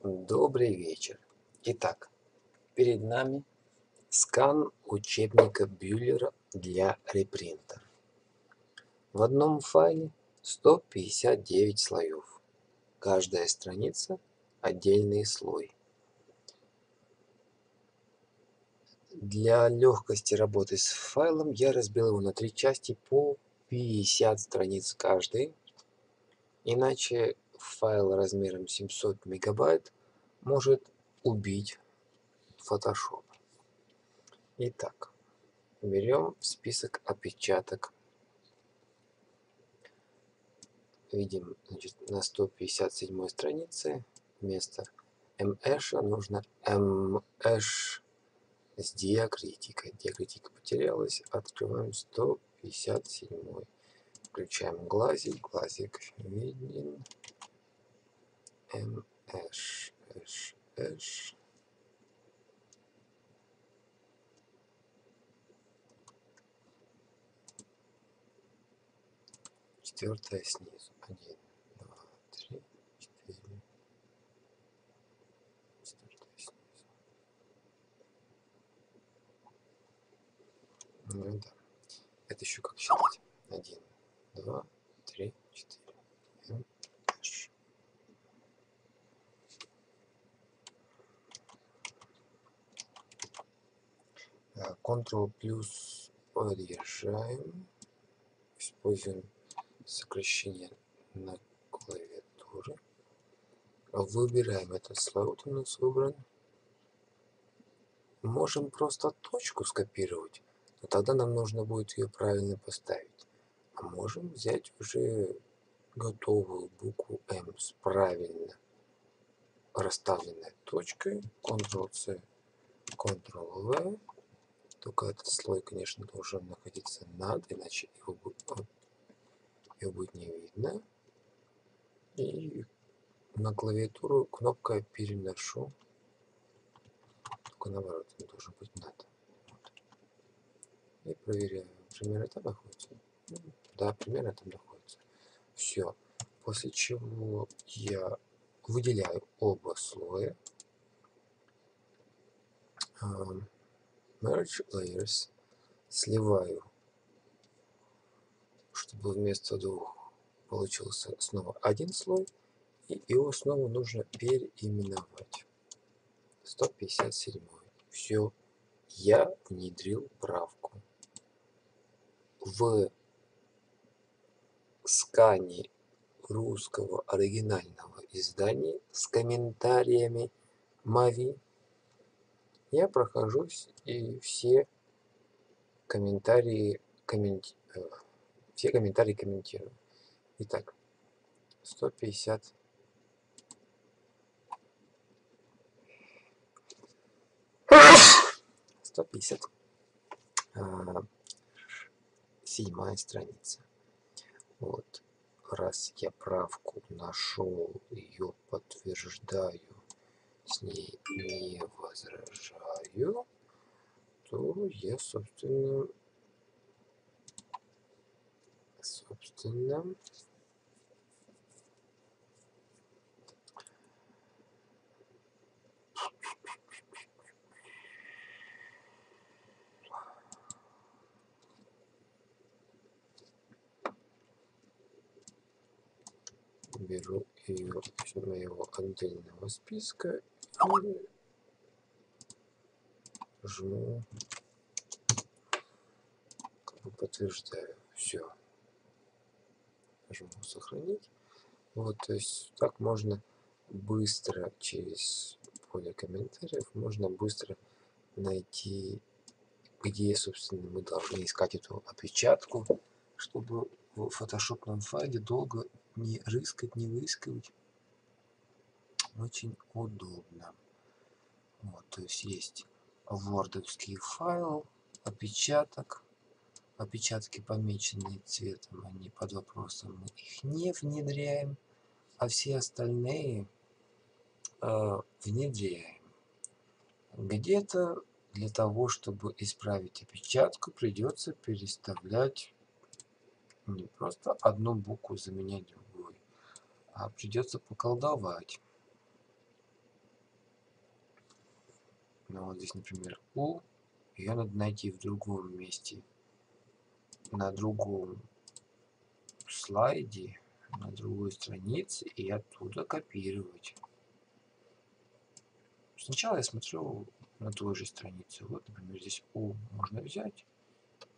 Добрый вечер. Итак, перед нами скан учебника Бюллера для репринтера. В одном файле 159 слоев. Каждая страница – отдельный слой. Для легкости работы с файлом я разбил его на три части по 50 страниц каждой. Иначе файл размером 700 мегабайт может убить Photoshop. Итак, берем список опечаток. Видим, значит, на 157 странице вместо MH нужно MH с диакритикой. Диакритика потерялась. Открываем 157. Включаем глазик. Глазик виден. MH. H, H. Четвертая снизу. Один, два, три, четыре. Четвертая снизу. Ну да. Это еще как считать? Один, два, три, четыре. М, H. А, Ctrl плюс подъезжаем. Используем сокращение на клавиатуре. Выбираем этот слой. Вот у нас выбран. Можем просто точку скопировать, но тогда нам нужно будет ее правильно поставить. А можем взять уже готовую букву М с правильно расставленной точкой. Ctrl-C, Ctrl-V. Только этот слой, конечно, должен находиться над, иначе его, будет- вот, его будет не видно. И на клавиатуру кнопкой переношу. Только наоборот, он должен быть над. Вот. И проверяю. Примерно там находится. Ну, Да, примерно там находится. Все. После чего я выделяю оба слоя. Ам, Merge Layers. Сливаю, чтобы вместо двух получился снова один слой. И его снова нужно переименовать. 157. Все. Я внедрил правку. В скане русского оригинального издания с комментариями Мави я прохожусь и все комментарии комменти- э, все комментарии комментирую. Итак, 150 150 а, седьмая страница. Вот. Раз я правку нашел, ее подтверждаю, с ней не возражаю, то я, собственно, собственно, беру ее из моего отдельного списка жму, как бы подтверждаю. Все. Жму сохранить. Вот, то есть так можно быстро через поле комментариев можно быстро найти, где, собственно, мы должны искать эту опечатку, чтобы в фотошопном файле долго не рыскать, не выискивать. Очень удобно. Вот, то есть есть вордовский файл, опечаток. Опечатки помеченные цветом, они под вопросом, мы их не внедряем, а все остальные э, внедряем. Где-то для того, чтобы исправить опечатку, придется переставлять не просто одну букву заменять другой, а придется поколдовать. Ну вот здесь, например, У. Ее надо найти в другом месте. На другом слайде, на другой странице и оттуда копировать. Сначала я смотрю на той же странице. Вот, например, здесь У можно взять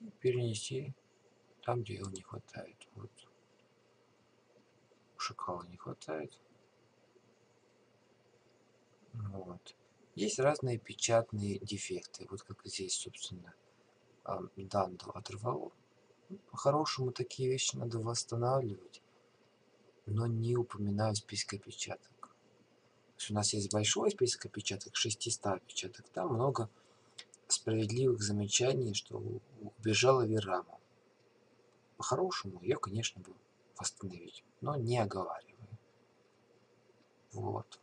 и перенести там, где его не хватает. Вот. У шакала не хватает. Вот. Есть разные печатные дефекты. Вот как здесь, собственно, Дандл оторвал. По-хорошему такие вещи надо восстанавливать, но не упоминаю список опечаток. У нас есть большой список опечаток, 600 опечаток. Там много справедливых замечаний, что убежала Верама. По-хорошему, ее, конечно, бы восстановить, но не оговариваю. Вот.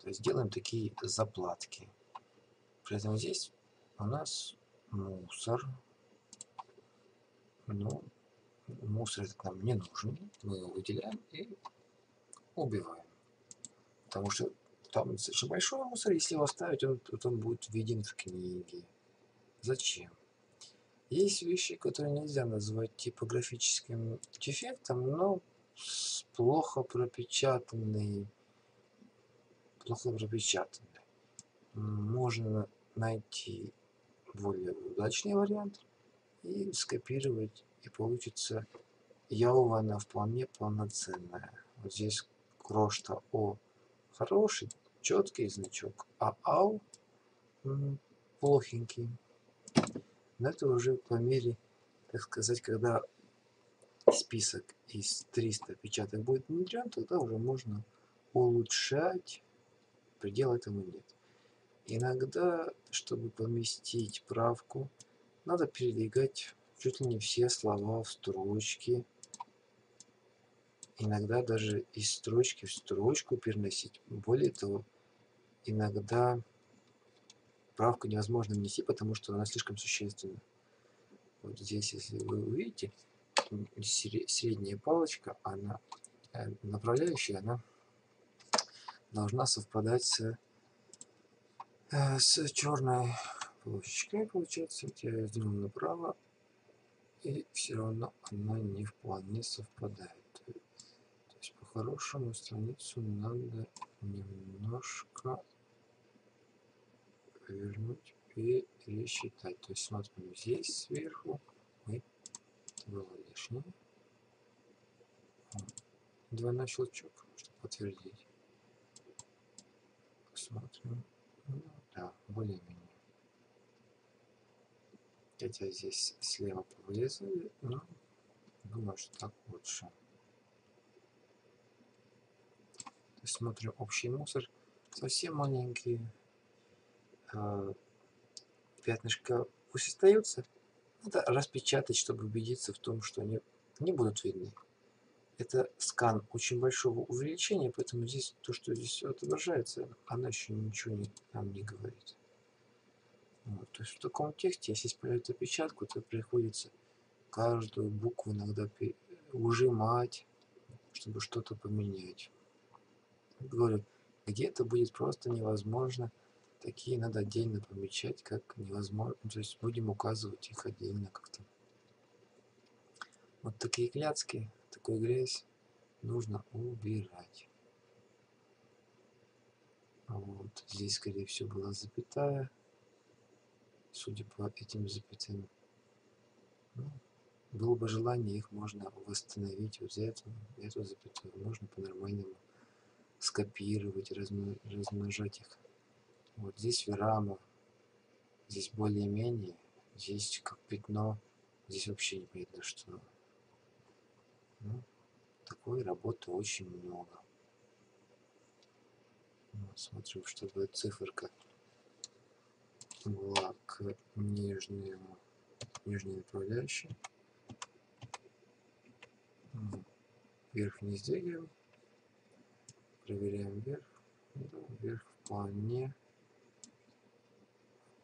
То есть делаем такие заплатки. При этом здесь у нас мусор. Ну, мусор этот нам не нужен. Мы его выделяем и убиваем. Потому что там достаточно большой мусор. Если его оставить, он, он будет виден в книге. Зачем? Есть вещи, которые нельзя назвать типографическим дефектом, но плохо пропечатанные, плохо пропечатанные. Можно найти более удачный вариант и скопировать, и получится Яова, она вполне полноценная. Вот здесь крошта О хороший, четкий значок, а Ау плохенький. Но это уже по мере, так сказать, когда список из 300 печаток будет внедрен, тогда уже можно улучшать, предела этому нет. Иногда, чтобы поместить правку, надо передвигать чуть ли не все слова в строчки. Иногда даже из строчки в строчку переносить. Более того, иногда правку невозможно внести, потому что она слишком существенна. Вот здесь, если вы увидите, средняя палочка, она э, направляющая, она должна совпадать с, э, с черной полосочкой, получается. Я сделал направо, и все равно она не вполне совпадает. То есть по-хорошему страницу надо немножко повернуть, пересчитать. То есть смотрим здесь сверху, ой, было лишнее. Двойной щелчок, чтобы подтвердить. Посмотрим. Да, более-менее. Хотя здесь слева повырезали, но думаю, что так лучше. Смотрим общий мусор. Совсем маленькие э, пятнышко пусть остаются. Надо распечатать, чтобы убедиться в том, что они не будут видны. Это скан очень большого увеличения, поэтому здесь то, что здесь отображается, она еще ничего не, нам не говорит. Вот, то есть в таком тексте, если исправить опечатку, то приходится каждую букву иногда ужимать, чтобы что-то поменять. Говорю, где-то будет просто невозможно такие надо отдельно помечать, как невозможно, то есть будем указывать их отдельно как-то. Вот такие клятки, такую грязь нужно убирать. Вот, здесь, скорее всего, была запятая, судя по этим запятым. Ну, было бы желание, их можно восстановить, вот эту, эту запятую, можно по-нормальному скопировать, размножать их вот здесь Верама. Здесь более-менее. Здесь как пятно. Здесь вообще не видно, что... Ну, такой работы очень много. Вот, смотрим, чтобы циферка была к нижнему, нижней направляющей. Вверх не сдвигаем. Проверяем вверх. Да, вверх вполне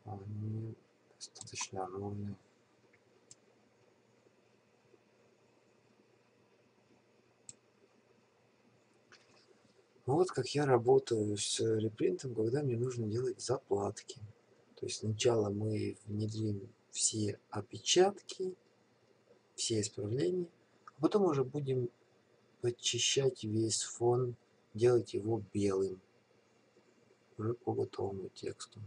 они достаточно ровные. Вот как я работаю с репринтом, когда мне нужно делать заплатки. То есть сначала мы внедрим все опечатки, все исправления, а потом уже будем подчищать весь фон, делать его белым уже по готовому тексту.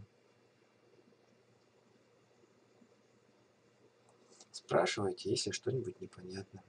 Спрашивайте, если что-нибудь непонятно.